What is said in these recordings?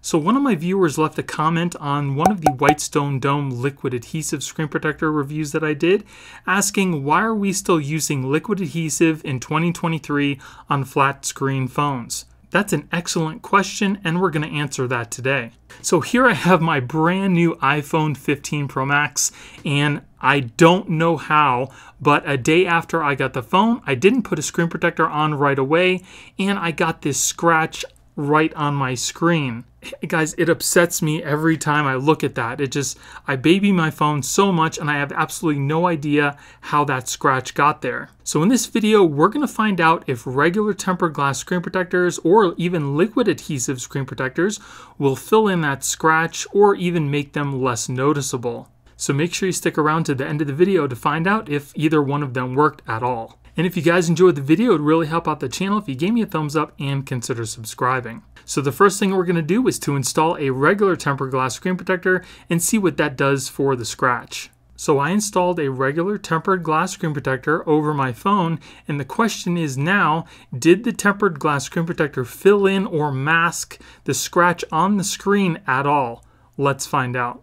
So one of my viewers left a comment on one of the Whitestone Dome liquid adhesive screen protector reviews that I did, asking why are we still using liquid adhesive in 2023 on flat screen phones? That's an excellent question, and we're going to answer that today. So here I have my brand new iPhone 15 Pro Max, and I don't know how, but a day after I got the phone, I didn't put a screen protector on right away, and I got this scratch right on my screen. Guys, it upsets me every time I look at that. It just, I baby my phone so much and I have absolutely no idea how that scratch got there. So in this video, we're going to find out if regular tempered glass screen protectors or even liquid adhesive screen protectors will fill in that scratch or even make them less noticeable. So make sure you stick around to the end of the video to find out if either one of them worked at all. And if you guys enjoyed the video, it would really help out the channel if you gave me a thumbs up and consider subscribing. So the first thing we're going to do is to install a regular tempered glass screen protector and see what that does for the scratch. So I installed a regular tempered glass screen protector over my phone and the question is now, did the tempered glass screen protector fill in or mask the scratch on the screen at all? Let's find out.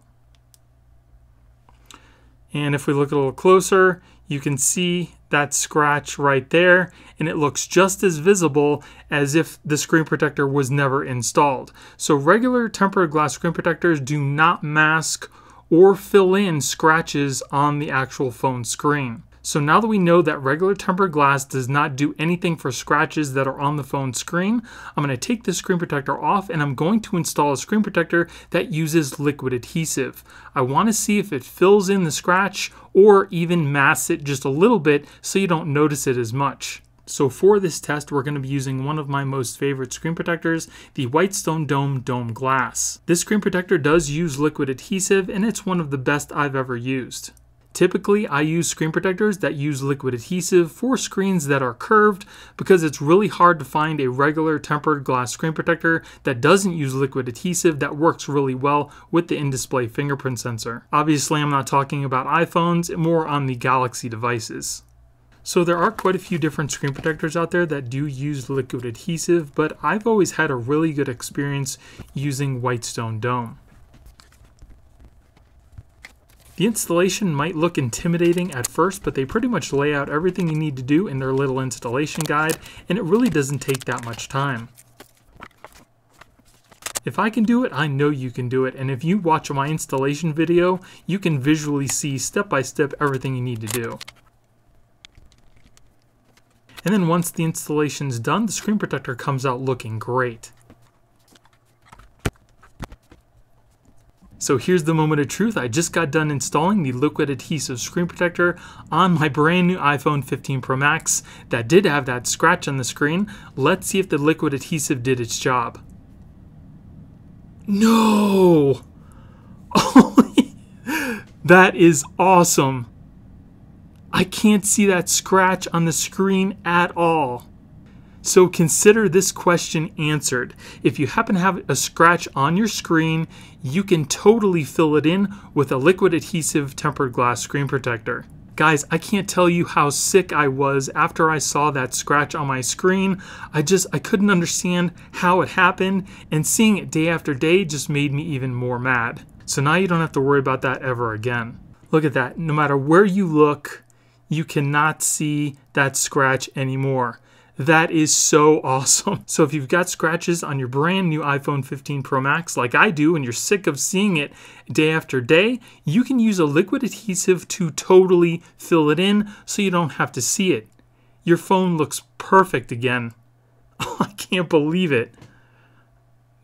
And if we look a little closer, you can see that scratch right there and it looks just as visible as if the screen protector was never installed. So regular tempered glass screen protectors do not mask or fill in scratches on the actual phone screen. So now that we know that regular tempered glass does not do anything for scratches that are on the phone screen, I'm going to take the screen protector off and I'm going to install a screen protector that uses liquid adhesive. I want to see if it fills in the scratch or even masks it just a little bit so you don't notice it as much. So for this test, we're going to be using one of my most favorite screen protectors, the Whitestone Dome Dome Glass. This screen protector does use liquid adhesive and it's one of the best I've ever used. Typically, I use screen protectors that use liquid adhesive for screens that are curved because it's really hard to find a regular tempered glass screen protector that doesn't use liquid adhesive that works really well with the in-display fingerprint sensor. Obviously, I'm not talking about iPhones, more on the Galaxy devices. So there are quite a few different screen protectors out there that do use liquid adhesive, but I've always had a really good experience using Whitestone Dome. The installation might look intimidating at first, but they pretty much lay out everything you need to do in their little installation guide, and it really doesn't take that much time. If I can do it, I know you can do it, and if you watch my installation video, you can visually see step by step everything you need to do. And then once the installation is done, the screen protector comes out looking great. So here's the moment of truth. I just got done installing the liquid adhesive screen protector on my brand new iPhone 15 Pro Max that did have that scratch on the screen. Let's see if the liquid adhesive did its job. No! that is awesome. I can't see that scratch on the screen at all. So consider this question answered. If you happen to have a scratch on your screen, you can totally fill it in with a liquid adhesive tempered glass screen protector. Guys, I can't tell you how sick I was after I saw that scratch on my screen. I just, I couldn't understand how it happened, and seeing it day after day just made me even more mad. So now you don't have to worry about that ever again. Look at that. No matter where you look, you cannot see that scratch anymore. That is so awesome. So if you've got scratches on your brand new iPhone 15 Pro Max like I do and you're sick of seeing it day after day, you can use a liquid adhesive to totally fill it in so you don't have to see it. Your phone looks perfect again. I can't believe it.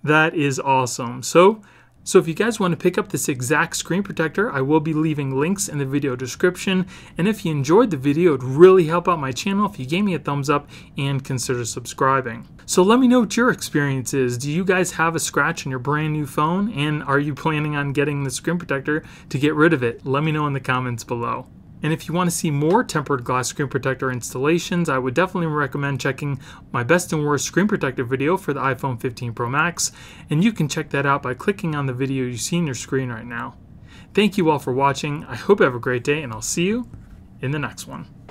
That is awesome. So so if you guys want to pick up this exact screen protector, I will be leaving links in the video description. And if you enjoyed the video, it would really help out my channel if you gave me a thumbs up and consider subscribing. So let me know what your experience is. Do you guys have a scratch on your brand new phone? And are you planning on getting the screen protector to get rid of it? Let me know in the comments below. And if you want to see more tempered glass screen protector installations, I would definitely recommend checking my best and worst screen protector video for the iPhone 15 Pro Max, and you can check that out by clicking on the video you see on your screen right now. Thank you all for watching, I hope you have a great day, and I'll see you in the next one.